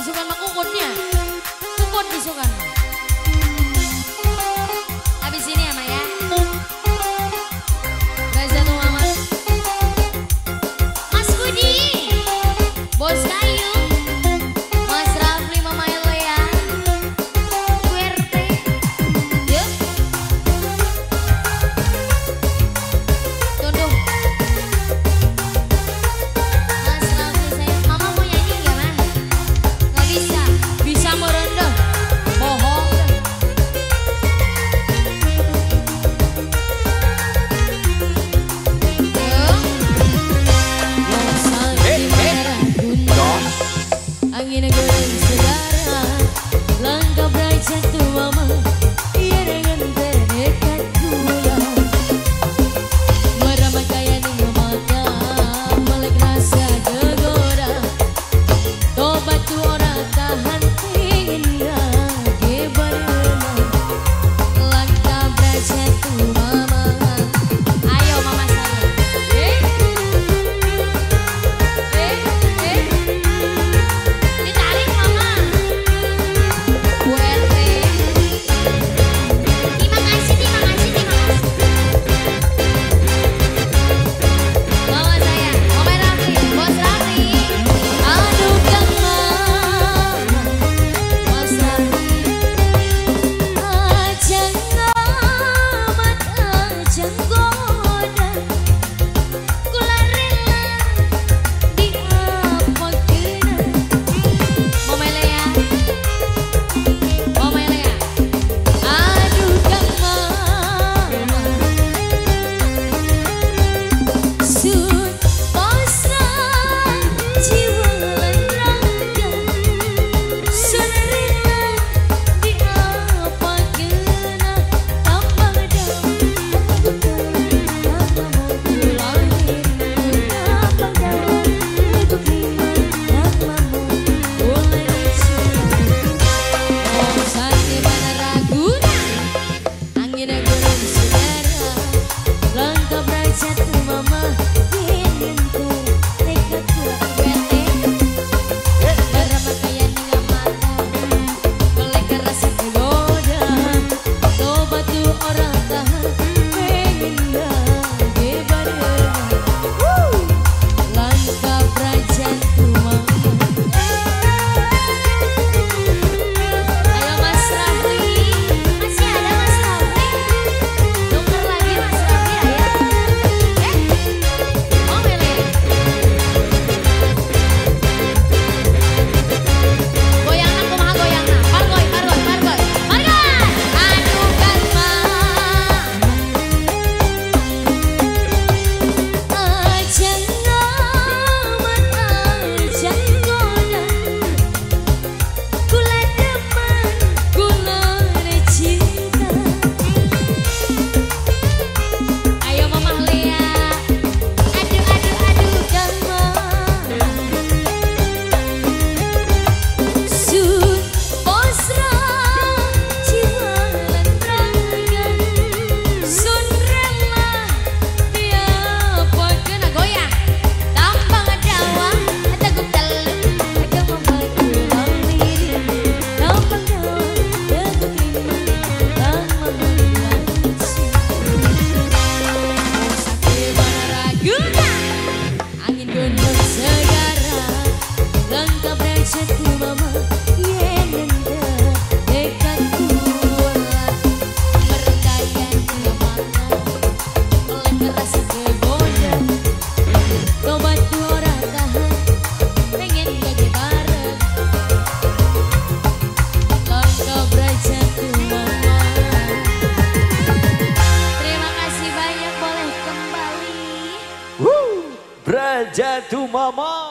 Disukan mah kukunnya. Kukun jatuh mama.